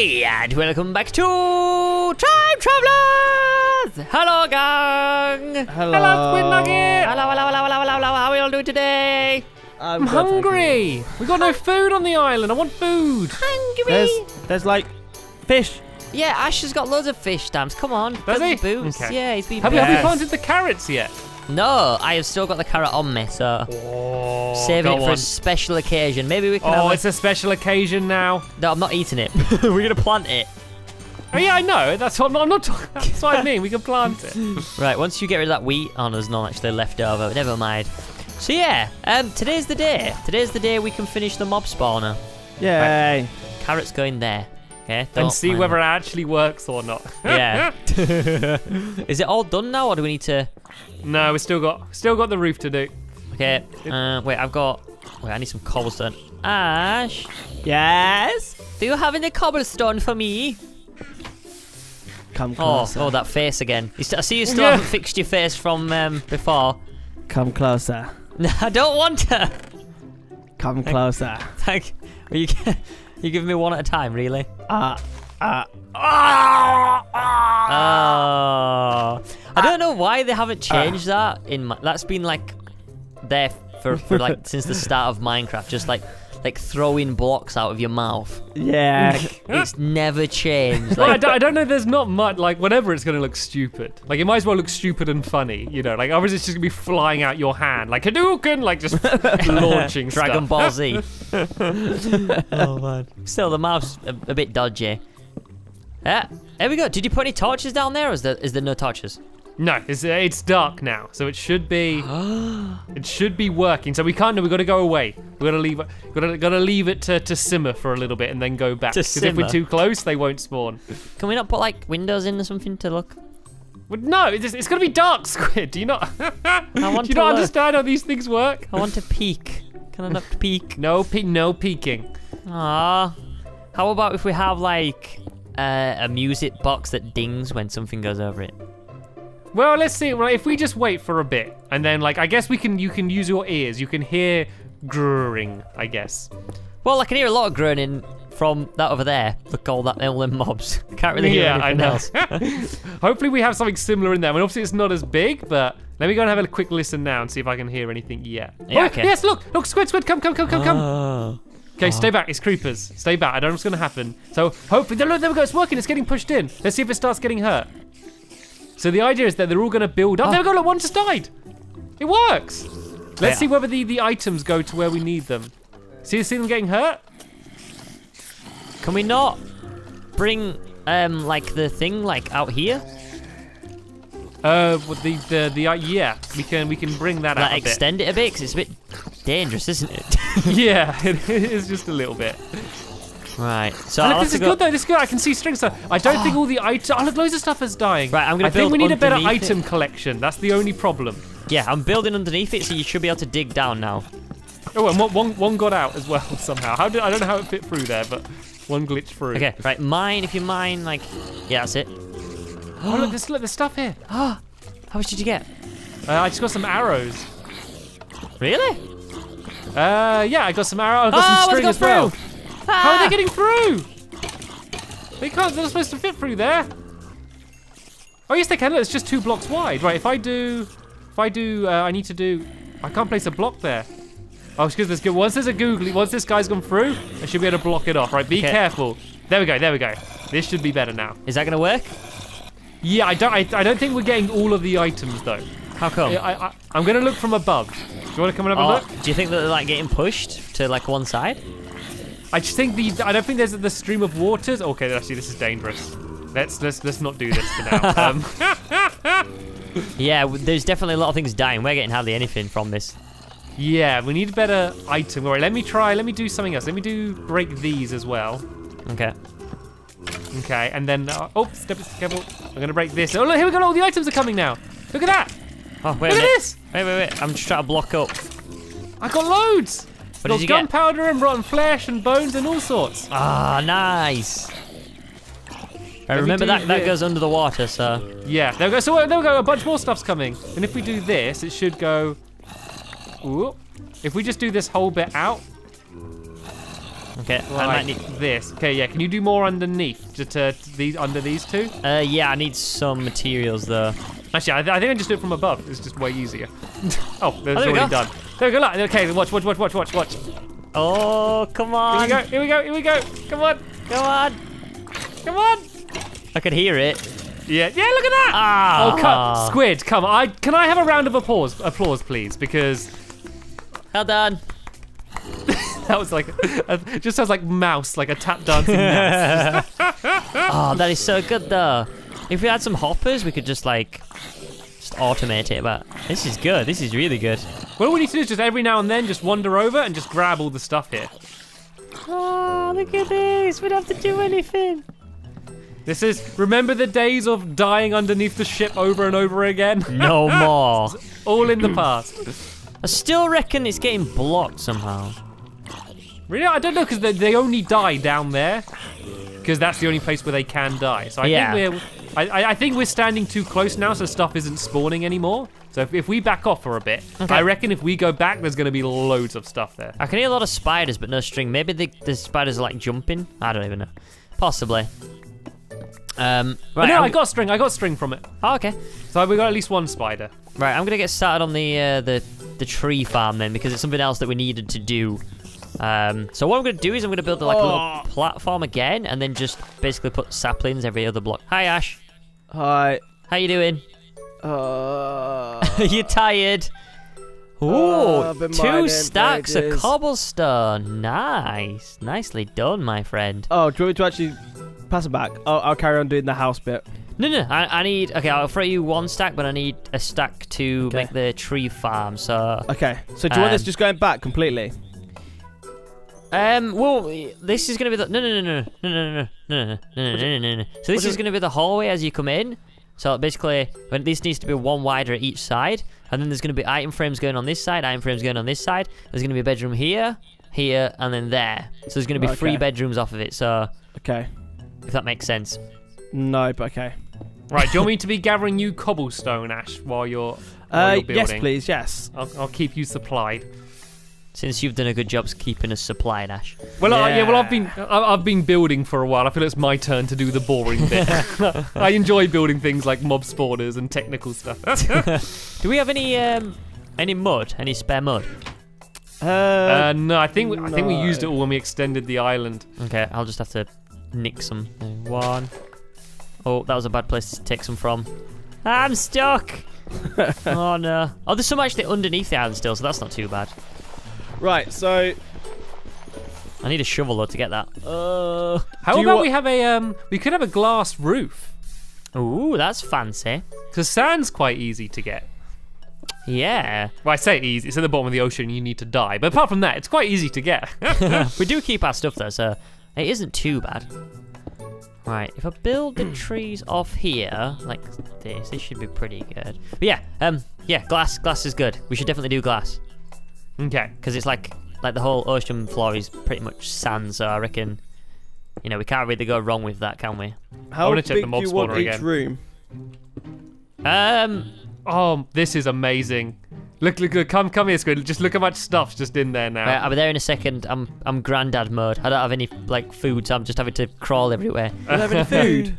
Hey, and welcome back to Time Travelers! Hello, gang! Hello, Squid Nugget! Hello, hello, hello, hello, hello, hello. How are we all doing today? I'm I'm good, thank you. hungry. We got no food on the island. I want food. Hungry! There's, there's like fish. Yeah, Ash has got loads of fish stamps. Come on, Does he? boots. Okay. Yeah, he's been. Have, we, have we planted the carrots yet? No, I have still got the carrot on me, so Oh, saving it for on. a special occasion. Maybe we can. Oh, have it's a special occasion now. a... No, I'm not eating it. We're gonna plant it. Oh yeah, I know. That's what I'm not. I'm not talking. That's what I mean. We can plant it. Right, once you get rid of that wheat, oh, there's none actually left over. Never mind. So yeah, um, today's the day. Today's the day we can finish the mob spawner. Yay. Carrot's going there. Okay. and don't see whether that. it actually works or not. Yeah. Is it all done now, or do we need to? no, we still got still got the roof to do. Okay. Uh, wait, I've got. Wait, I need some cobblestone. Ash, Yes. do you have any cobblestone for me? Come Oh, closer. oh, that face again. You st- I see you still Yeah. haven't fixed your face from um, before. Come closer. No, I don't want to. Come closer. Thank. Are you? You giving me one at a time, really? Ah, ah. Oh. I don't know why they haven't changed that in my, that's been like there for, for like since the start of Minecraft just like like throwing blocks out of your mouth. Yeah. It's never changed. Well, I, don't, I don't know. There's not much like whatever. It's gonna look stupid. Like it might as well look stupid and funny. You know, like otherwise it's just gonna be flying out your hand like Hadouken, like just launching Dragon stuff. Ball Z. oh man. Still the mouth's a, a bit dodgy. Yeah, there we go. Did you put any torches down there or is there, is there no torches? No, it's it's dark now, so it should be it should be working. So we can't. No, we got to go away. We got to leave. Got to got to leave it to, to simmer for a little bit and then go back. Because if we're too close, they won't spawn. Can we not put like windows in or something to look? Well, no, it's, it's gonna be dark, Squid. Do you not? want Do you to not look. understand how these things work? I want to peek. Can I not peek? No, pe- no peeking. Ah. How about if we have like uh, a music box that dings when something goes over it? Well, let's see. Right, if we just wait for a bit, and then like I guess we can. You can use your ears. You can hear grrring. I guess. Well, I can hear a lot of groaning from that over there. Look, all that all them mobs. Can't really hear yeah, I anything know. else. Hopefully, we have something similar in there. I mean, obviously, it's not as big, but let me go and have a quick listen now and see if I can hear anything yet. Yeah, oh, okay. Yes, look, look, squid, squid, come, come, come, come, come. Oh. Okay, stay back. It's creepers. Stay back. I don't know what's going to happen. So hopefully, look, there we go. It's working. It's getting pushed in. Let's see if it starts getting hurt. So the idea is that they're all going to build up. Oh. There we go. Look, one just died. It works. Let's Yeah. see whether the, the items go to where we need them. See, see them getting hurt? Can we not bring um like the thing like out here? Uh, with the the the uh, yeah, we can we can bring that out Like bit. extend it a bit, because it's a bit dangerous, isn't it? Yeah, it is just a little bit. Right. So Oh, look, this is go. good though. This is good. I can see string stuff. I don't think all the items. Oh, look, loads of stuff is dying. Right, I'm gonna I think we need a better item collection. That's the only problem. Yeah, I'm building underneath it, so you should be able to dig down now. Oh, and one, one, one got out as well somehow. How did I don't know how it fit through there, but one glitched through. Okay, right. Mine, if you mine, like, yeah, that's it. Oh, look, there's, look, there's stuff here. Ah How much did you get? Uh, I just got some arrows. Really? Uh, yeah, I got some arrows. I got Ah, some string as well. through. How are Ah! they getting through? They can't. They're not supposed to fit through there. Oh yes, they can. Look, it's just two blocks wide. Right. If I do, if I do, uh, I need to do. I can't place a block there. Oh, because there's good. Once there's a googly, once this guy's gone through, I should be able to block it off. Right. Be Okay. careful. There we go. There we go. This should be better now. Is that gonna work? Yeah, I don't. I, I don't think we're getting all of the items though. How come? I, I'm gonna look from above. Do you want to come and have a Oh, look? do you think that they're like getting pushed to like one side? I just think the I don't think there's the stream of waters. Okay, actually, this is dangerous. Let's let's let's not do this for now. Um, Yeah, there's definitely a lot of things dying. We're getting hardly anything from this. yeah, we need a better item. All right, let me try. Let me do something else. Let me do break these as well. Okay. Okay, and then uh, oh, step careful. I'm gonna break this. Oh look, here we go. All the items are coming now. Look at that. Oh, wait Look at this. Wait, wait, wait. I'm just trying to block up. I got loads. What got did you get? gunpowder and rotten flesh and bones and all sorts. Ah, nice. Right, remember that that goes under the water, so Yeah, there we go. So there we go. A bunch more stuff's coming. And if we do this, it should go. Ooh. If we just do this whole bit out, Okay, I might need. this. Okay, yeah. Can you do more underneath? Just uh, these under these two? Uh, yeah, I need some materials though. Actually, I, th- I think I just do it from above. It's just way easier. oh, that's already go. done. There we go. Look. Okay, watch, watch, watch, watch, watch, watch. Oh, come on! Here we go. Here we go. Here we go. Come on. Come on! Come on. I could hear it. Yeah. Yeah. Look at that. Ah! Oh, cut. Squid, come on. I can I have a round of applause, applause, please? Because Well done. that was like, a, just sounds like mouse, like a tap dancing mouse. Oh, that is so good though. If we had some hoppers, we could just like just automate it. But this is good. This is really good. What we need to do is just every now and then just wander over and just grab all the stuff here. Oh, look at this. We don't have to do anything. This is remember the days of dying underneath the ship over and over again. No more. all in the past. I still reckon it's getting blocked somehow. Really, I don't know because they, they only die down there because that's the only place where they can die. So I Yeah. think we're I, I- I think we're standing too close now, so stuff isn't spawning anymore. So if, if we back off for a bit, Okay. I reckon if we go back, there's going to be loads of stuff there. I can hear a lot of spiders, but no string. Maybe the, the spiders are like jumping. I don't even know. Possibly. Um, But right. no, I'm- I got string. I got string from it. Oh, okay. So we got at least one spider. Right. I'm gonna get started on the uh, the the tree farm then because it's something else that we needed to do. Um, so what I'm gonna do is I'm gonna build like a little Oh. platform again, and then just basically put saplings every other block. Hi Ash. Hi. How you doing? Uh, you tired? Ooh, Oh, two stacks pages. of cobblestone. Nice, nicely done, my friend. oh, do you want me to actually pass it back? Oh, I'll carry on doing the house bit. No, no, I, I need. Okay, I'll throw you one stack, but I need a stack to Okay. make the tree farm. So, Okay. So do you want this Um, just going back completely? Um, well, this is gonna be the no, no, no, no, no, no, no, no, no, no, no, no, no, no. So this is gonna be the hallway as you come in. So basically, when this needs to be one wider at each side, and then there's gonna be item frames going on this side, item frames going on this side. There's gonna be a bedroom here, here, and then there. So there's gonna be three bedrooms off of it. So Okay. if that makes sense. No, but okay. Right, do you want me to be gathering you cobblestone, Ash, while you're, while Uh, you're yes, please. Yes. I'll, I'll keep you supplied. Since you've done a good job keeping us supplied, Ash. Well, I, yeah, well, I've been I, I've been building for a while. I feel it's my turn to do the boring bit. I enjoy building things like mob spawners and technical stuff. Do we have any um any mud? Any spare mud? Uh, uh, no, I think I think we used it all when we extended the island. Okay, I'll just have to nick some. One. Oh, that was a bad place to take some from. I'm stuck. oh no. Oh, there's some actually underneath the island still, so that's not too bad. Right. So, I need a shovel though to get that. uh, How about we have a um? We could have a glass roof Ooh, that's fancy. because sand's quite easy to get. Yeah. Well, I say easy. It's at the bottom of the ocean. You need to die. But apart from that, it's quite easy to get. we do keep our stuff though, so it isn't too bad. Right, if I build the trees off here, like this, this should be pretty good. But yeah, um, yeah, glass, glass is good. We should definitely do glass. Okay. because it's like like the whole ocean floor is pretty much sand. So I reckon, you know, we can't really go wrong with that, can we? how wanna big check the do mob you want spawner each again. room? Um, Oh, this is amazing. Look, look, look. Come, come here, Squid. Just look how much stuff's just in there now. right, I'll be there in a second. I'm I'm granddad mode. I don't have any like food, so I'm just having to crawl everywhere. don't have any food?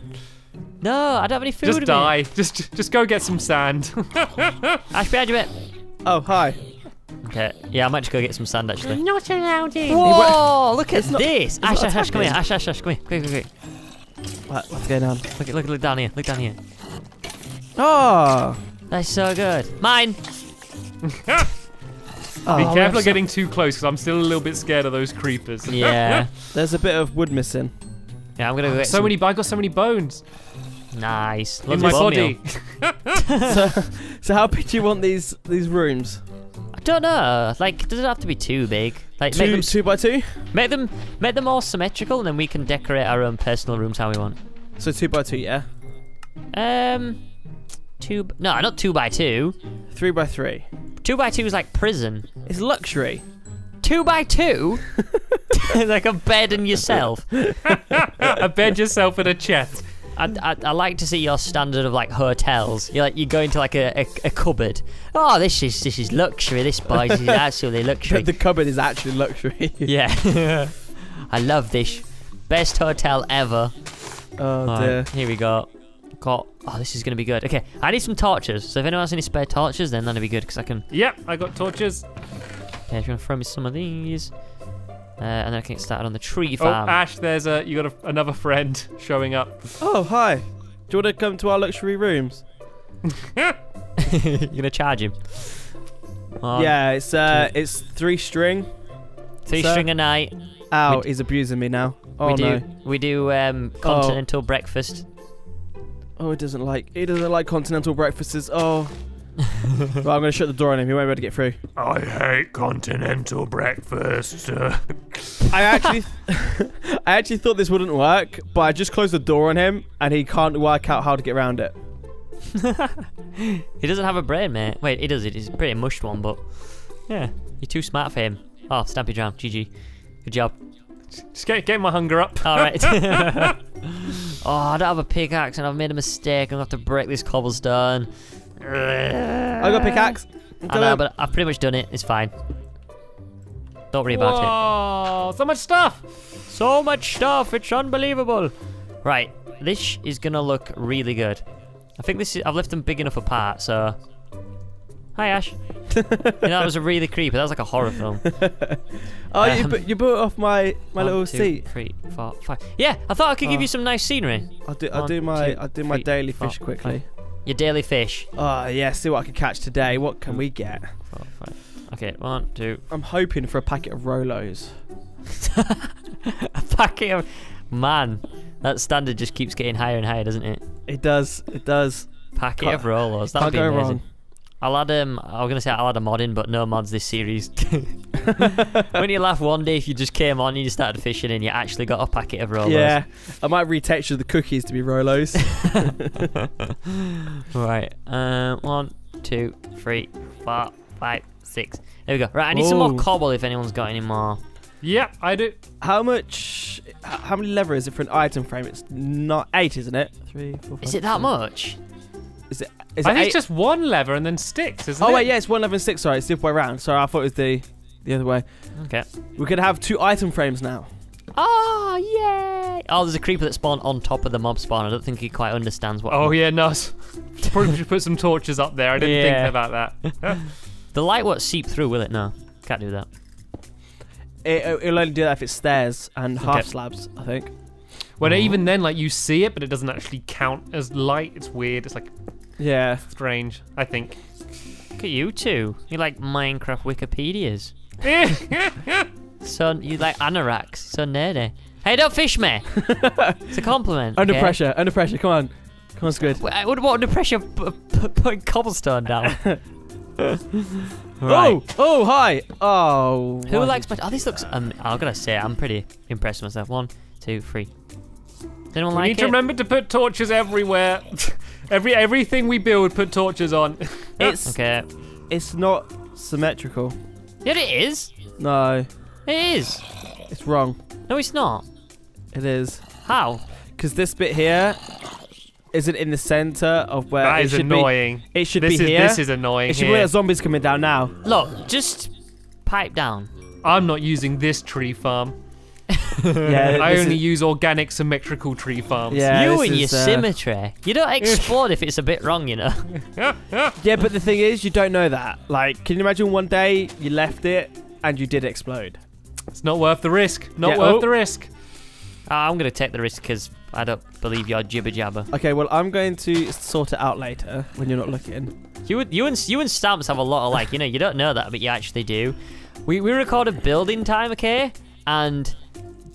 No, I don't have any food. just with me. die. Just, just go get some sand. Ash, behind you, mate. oh, hi. Okay, yeah, I might just go get some sand actually. not allowed in. Whoa! Look at It's not- this. not Ash, Ash, Ash, come here. attacking. Ash, Ash, Ash, come here. Quick, quick, quick. What, what's going on? Look, look, look down here. Look down here. Oh. That's so good. Mine. oh Be careful of getting too close, because I'm still a little bit scared of those creepers. Yeah. There's a bit of wood missing. yeah, I'm gonna go ah, get so some- many. I got so many bones Nice. in Lots my of bone meal. body. so, so how big do you want these these rooms? Don't know. Like, does it have to be too big? Like, make them two by two. Make them make them all symmetrical, and then we can decorate our own personal rooms how we want. So two by two, yeah. Um, two. No, not two by two. Three by three. Two by two is like prison. It's luxury. Two by two, like a bed and yourself. a bed yourself and a chest. I, I, I like to see your standard of like hotels. You like you go into like a, a, a cupboard. Oh, this is this is luxury. This boys is absolutely luxury. the cupboard is actually luxury. yeah. I love this. Best hotel ever. Oh Alright, dear. here we go. Got. Oh, this is gonna be good. Okay, I need some torches. So if anyone has any spare torches, then that'll be good because I can. Yep, I got torches. Okay, if you want to throw me some of these, uh, and then I can get started on the tree farm. Oh. Ash, there's a you got a, another friend showing up. Oh hi. Do you want to come to our luxury rooms? You're gonna charge him. One, yeah, it's uh, it's three string. Three sir. string a night. Ow, d- he's abusing me now. Oh we do. no. We do um, continental breakfast. Oh, he doesn't like. He doesn't like continental breakfasts. Oh. right, I'm gonna shut the door on him. He won't be able to get through. I hate continental breakfast. I actually, I actually thought this wouldn't work, but I just closed the door on him, and he can't work out how to get around it. He doesn't have a brain, mate. Wait, he does. He's a pretty mushed one, but yeah, you're too smart for him. Oh, Stampy Jam, GG. Good job. Just get, get my hunger up. All right. oh, I don't have a pickaxe, and I've made a mistake. I'm gonna have to break this cobblestone. I got pickaxe. I'm know, but I've pretty much done it. It's fine. Don't worry about it. Whoa, so much stuff. So much stuff. It's unbelievable. Right, this is gonna look really good. I think this is. I've left them big enough apart, so. Hi, Ash. you know, that was a really creepy. That was like a horror film. oh, you Um, bu- you brought off my my One, little two, seat. three, four, five. Yeah, I thought I could give Oh. you some nice scenery. I'll do I'll One, do my two, I'll do my three, daily four, fish quickly. Your daily fish. Oh yeah, see what I can catch today. What can we get? Four, five. Okay, one, two. I'm hoping for a packet of Rolos. a packet of. Man, that standard just keeps getting higher and higher, doesn't it? It does. It does. Packet Can't- of Rolos. Can't That'd be go amazing. wrong. I'll add um. I was gonna say I'll add a mod in, but no mods this series. when you laugh one day if you just came on and you started fishing and you actually got a packet of Rolos. Yeah, I might retexture the cookies to be Rolos. Right. Um. One, two, three, four, five, six. There we go. Right. I need some more cobble if anyone's got any more. Yep, I do. how much? How many lever is it for an item frame? It's not eight, isn't it? Three, four, five, Is it that six. much? Is it? Is I it think eight? it's just one lever and then sticks, isn't Oh it? wait, yeah, it's one lever and six. Sorry, it's the other way around. Sorry, I thought it was the the other way. Okay. We could have two item frames now. Oh yay! Oh, there's a creeper that spawned on top of the mob spawn. I don't think he quite understands what. Oh yeah, nice. Probably should put some torches up there. I didn't Yeah. think about that. The light won't seep through, will it? No, can't do that. It, it'll only do that if it's stairs and half Okay. slabs. I think. when Oh. Mm. even then, like you see it, but it doesn't actually count as light. It's weird. It's like Yeah. strange. I think. Look at you two. You're like Minecraft Wikipedias. So you like anoraks. So nerdy. Hey, don't fish me. it's a compliment. Under okay? pressure. Under pressure. Come on. Come on, Squid. Wh- I would want under pressure p- p- putting cobblestone down. right. Oh. Oh. Hi. Oh. Who likes did- my? Oh, this looks. Um, I gotta say, I'm pretty impressed with myself. One, two, three. Does anyone We like need to remember to put torches everywhere. Every everything we build, put torches on. It's Okay. it's not symmetrical. Yeah, it is. No, It is. it's wrong. No, it's not. It is How? because this bit here isn't in the center of where that it is should annoying. be. It should This be is here. this is annoying. it should be where the zombies coming down now. Look, just pipe down. I'm not using this tree farm. Yeah, I only is- use organic symmetrical tree farms. Yeah, you this and your is, uh, symmetry. You don't explode if it's a bit wrong, you know. Yeah, yeah. yeah, but the thing is, you don't know that. Like, can you imagine one day you left it and you did explode? It's not worth the risk. Not Yeah, worth oh. the risk. Ah, I'm gonna take the risk because I don't believe your jibber jabber. Okay, well, I'm going to sort it out later when you're not looking. You and you and you and Stamps have a lot of like, you know, you don't know that, but you actually do. We we recorded building time, okay, and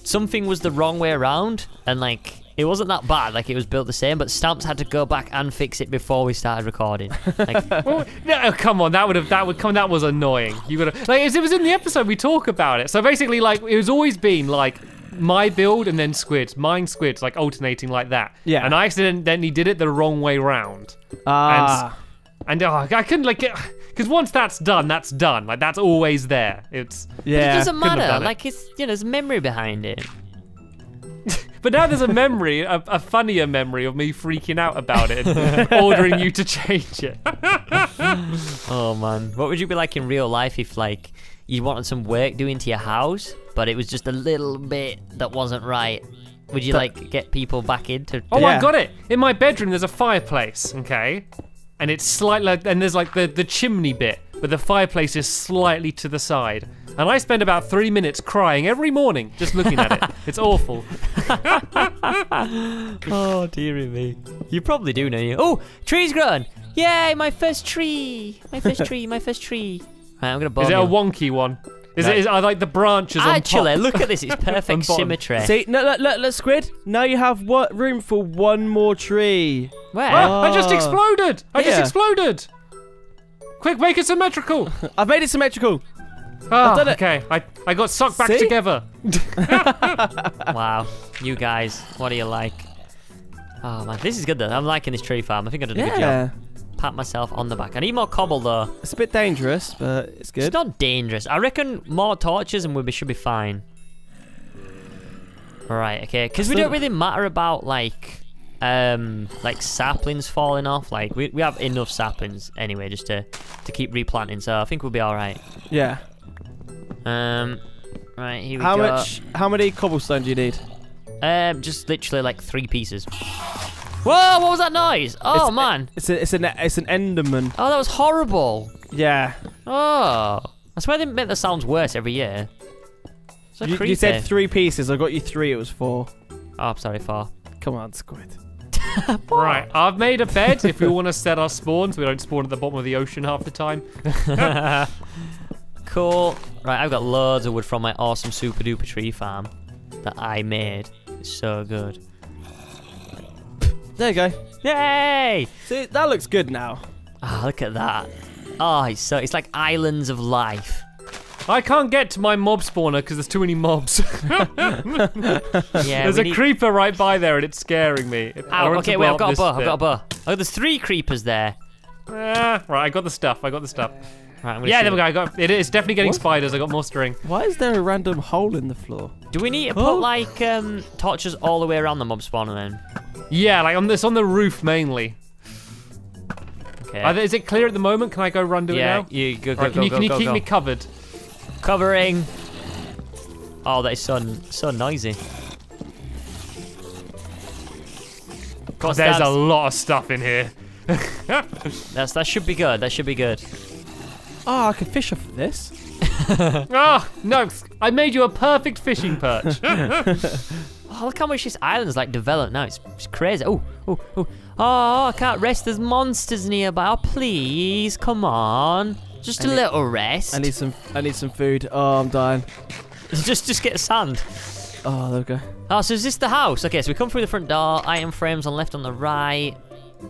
something was the wrong way around, and like it wasn't that bad, like it was built the same, but Stamps had to go back and fix it before we started recording. Like, Well, no, come on, that would have that would come. That was annoying. You gotta like it was in the episode we talk about it. So basically, like it was always been like my build and then squids, mine squids, like alternating like that. Yeah. And I accidentally did it the wrong way round. Ah, And oh, I couldn't like get because once that's done, that's done. Like that's always there. It's it yeah. doesn't couldn't matter. it. Like it's you know, there's memory behind it. but now there's a memory, a, a funnier memory of me freaking out about it, and ordering you to change it. Oh man, what would you be like in real life if like you wanted some work doing to your house but it was just a little bit that wasn't right. Would you But- like get people back into? Oh, I got it. In my bedroom, there's a fireplace. Okay, and it's slightly, and there's like the the chimney bit, but the fireplace is slightly to the side. And I spend about three minutes crying every morning just looking at it. It's awful. Oh dearie me. You probably do know you. Oh, tree's grown! Yay, my first tree! My first tree, my first tree. Right, I'm gonna bomb Is it a wonky one? Is No. it? Is, are like the branches on Actually, top? look at this. It's perfect symmetry. See, no, look, look, look, Squid. Now you have what room for one more tree. Where? Ah, I just Oh. exploded! I just exploded! Quick, make it symmetrical! I've made it symmetrical. Ah, done it. okay. I, I got sucked back See? together. Wow, you guys, what do you like? Oh man, this is good though. I'm liking this tree farm. I think I did a good job. Pat myself on the back. I need more cobble though. it's a bit dangerous, but it's good. It's not dangerous. I reckon more torches and we should be fine. Right, okay. Because we don't really matter about like, um, like saplings falling off. Like we, we have enough saplings anyway, just to to keep replanting. So I think we'll be all right. Yeah. Um, right here we How go. much? How many cobblestone do you need? Um, just literally like three pieces. Whoa! What was that noise? Oh It's- man! It's a, it's an it's an Enderman. Oh, that was horrible. Yeah. Oh, I swear they make the sounds worse every year. So You, creepy. you said three pieces. I got you three. It was four. Oh, I'm sorry, four. Come on, Squid. Right, I've made a bed if we want to set our spawns. We don't spawn at the bottom of the ocean half the time. cool. Right, I've got loads of wood from my awesome super duper tree farm that I made. It's so good. There you go. Yay! See, that looks good now. Ah, look at that. Oh, it's so it's like islands of life. I can't get to my mob spawner because there's too many mobs. Yeah, there's a need- creeper right by there and it's scaring me. I Ow, okay, blow wait, I've got a this bow. I've got a bow. Oh, there's three creepers there. Ah, right, I got the stuff. I got the stuff. Right, Yeah, there we go. I got it. Is definitely getting What? spiders. I got more string. Why is there a random hole in the floor? Do we need to Oh. put like um, torches all the way around the mob spawner then? Yeah, like on this on the roof mainly. Okay. Are there- is it clear at the moment? Can I go run to yeah, it now? you go, go, Right, go, can you, go, can you keep go. me covered? Covering. Oh, that is so so noisy. Of course, There's a lot of stuff in here. that's that should be good. That should be good. Oh, I could fish off of this. Ah, no! I made you a perfect fishing perch. Oh, look how much this island's like developed now. It's, it's crazy. Oh, oh, oh. Oh, I can't rest. There's monsters nearby. Oh, please, come on. Just a I need- little rest. I need some. I need some food. Oh, I'm dying. just, just get sand. Oh, there we go. Oh, so is this the house? Okay, so we come through the front door. Item frames on left, on the right,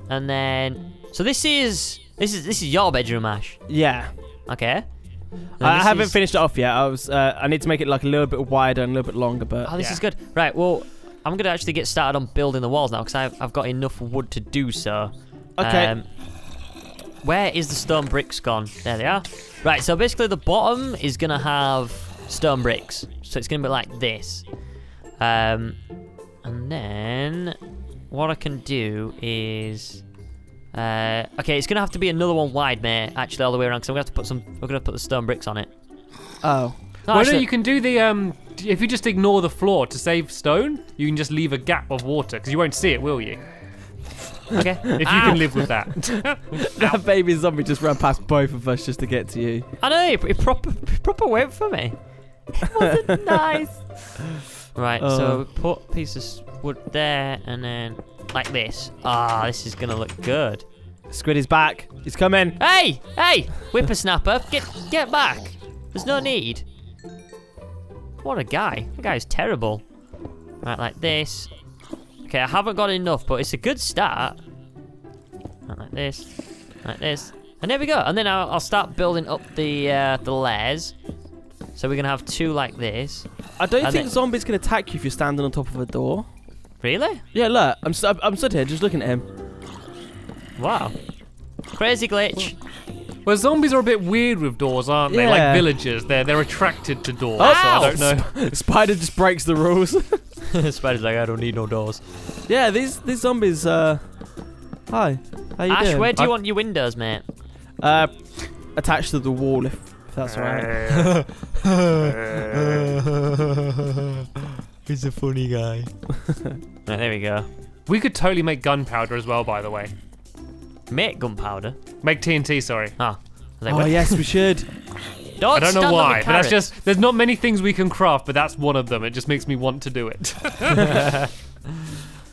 and then. So this is this is this is your bedroom, Ash. Yeah. Okay. And I haven't is- finished it off yet. I was. Uh, I need to make it like a little bit wider and a little bit longer, but Oh, this Yeah. is good. Right. Well, I'm gonna actually get started on building the walls now because I've I've got enough wood to do so. okay. Um, where is the stone bricks gone? There they are. Right, so basically the bottom is gonna have stone bricks. So it's gonna be like this. Um, and then what I can do is, uh, okay, it's gonna have to be another one wide, mate. Actually, all the way around, because I'm gonna have to put some. We're gonna put the stone bricks on it. oh. No, well, no, you can do the um. If you just ignore the floor to save stone, you can just leave a gap of water because you won't see it, will you? okay. If you Ow. can live with that. That baby zombie just ran past both of us just to get to you. I know it, it proper it proper went for me. It wasn't nice. Right, so Uh. we put pieces wood there and then like this. Ah, this is gonna look good. Squid is back. He's coming. Hey, hey, whippersnapper, get get back. There's no need. What a guy. The guy's terrible. Right, like this. Okay, I haven't got enough, but it's a good start. Right, like this, like this, and there we go. And then I'll, I'll start building up the uh, the layers. So we're gonna have two like this. I don't And think zombies can attack you if you're standing on top of a door. Really? Yeah, look. I'm st- I'm stood here just looking at him. Wow. Crazy glitch. well, zombies are a bit weird with doors, aren't they? Yeah. Like villagers, they're they're attracted to doors. Oh, so I don't know. Spider just breaks the rules. Spider's like, I don't need no doors. yeah, these these zombies. Uh, hi. How you Ash, doing? where do you I- want your windows, mate? Uh, attached to the wall, if, if that's alright. He's a funny guy. right, there we go. We could totally make gunpowder as well, by the way. Make gunpowder. Make TNT, sorry. Oh. I was like, Oh what? yes, we should. Don't I don't know why, but that's just there's not many things we can craft, but that's one of them. It just makes me want to do it.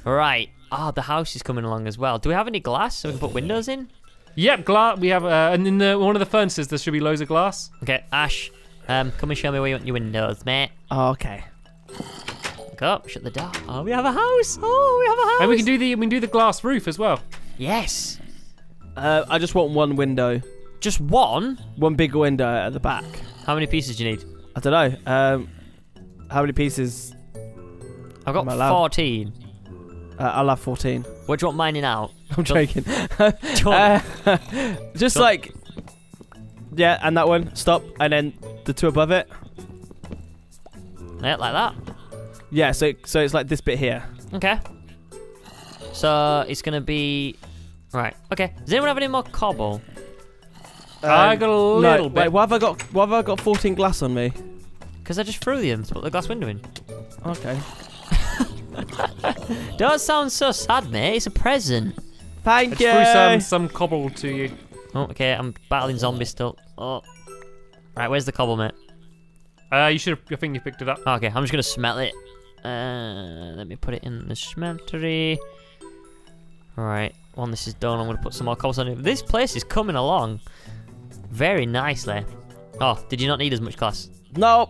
Right. Ah, the house is coming along as well. Do we have any glass so we can put windows in? yep, glass. We have, uh, and in the, one of the furnaces there should be loads of glass. Okay, Ash, um, come and show me where you want your windows, mate. Oh, okay. Go, shut the door. Oh, we have a house. Oh, we have a house. And we can do the we can do the glass roof as well. Yes. Uh, I just want one window, Just one? one big window at the back. How many pieces do you need? I don't know. Um, how many pieces? I've got Am I 14. Uh, I'll have 14. What do you want mining out? I'm Don't- joking. Do you want- Uh, just Don't- like, yeah, and that one. Stop, and then the two above it. yeah, like that. Yeah, so so it's like this bit here. Okay. So it's gonna be right. Okay. Does anyone have any more cobble? I got a Um, no, little Wait, bit. why have I got? Why have I got 14 glass on me? Because I just threw them to put the glass window in. Okay. Don't sound so sad, mate. It's a present. Thank you. I just you. threw some some cobble to you. Oh, okay. I'm battling zombies still. Oh. Right. Where's the cobble, mate? Uh, you should have. I think you picked it up. Okay. I'm just gonna smell it. Uh, let me put it in the smeltery. Right. When this is done, I'm gonna put some more cobblestone in. This place is coming along very nicely. Oh, did you not need as much glass? No,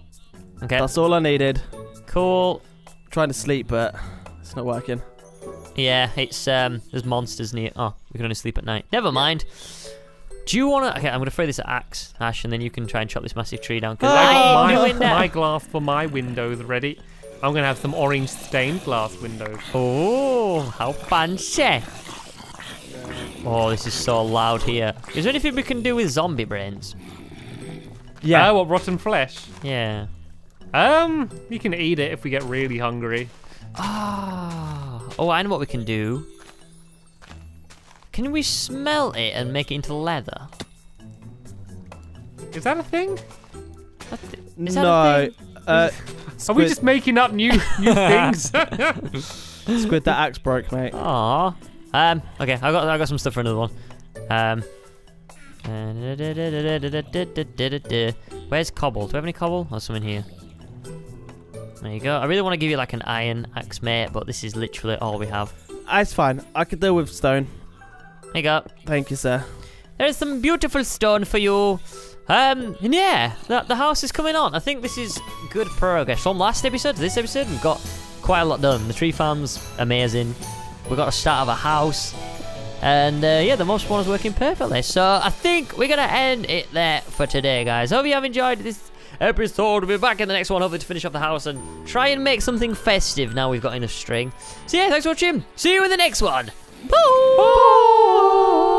Okay. that's all I needed. Cool. trying to sleep, but it's not working. Yeah, it's um, there's monsters near. Oh, we can only sleep at night. Never mind. Do you wanna? Okay, I'm gonna throw this at Axe, Ash, and then you can try and chop this massive tree down. Cause Ah! I I got my, my glass for my windows ready. I'm gonna have some orange stained glass windows. Oh, how fancy! Oh, this is so loud here. Is there anything we can do with zombie brains? Yeah. Oh, what rotten flesh? Yeah. Um, you can eat it if we get really hungry. Ah. Oh, I know what we can do. Can we smell it and make it into leather? Is that a thing? What Is that a no. thing? Uh, Are we just making up new new things? squid, that axe broke, mate. Aw. Um. Okay, I got I got some stuff for another one. Um. Where's cobble? Do we have any cobble? Or some in here? There you go. I really want to give you like an iron axe, mate, but this is literally all we have. Ah, It's fine. I could deal with stone. There you go. Thank you, sir. There's some beautiful stone for you. Um, and yeah, the, the house is coming on. I think this is good progress. From last episode to this episode, we've got quite a lot done. The tree farm's amazing. We've got a start of a house. And uh, yeah, the most one is working perfectly. So I think we're going to end it there for today, guys. Hope you have enjoyed this episode. We'll be back in the next one, hopefully, to finish off the house and try and make something festive now we've got enough string. So yeah, thanks for watching. See you in the next one. Bye.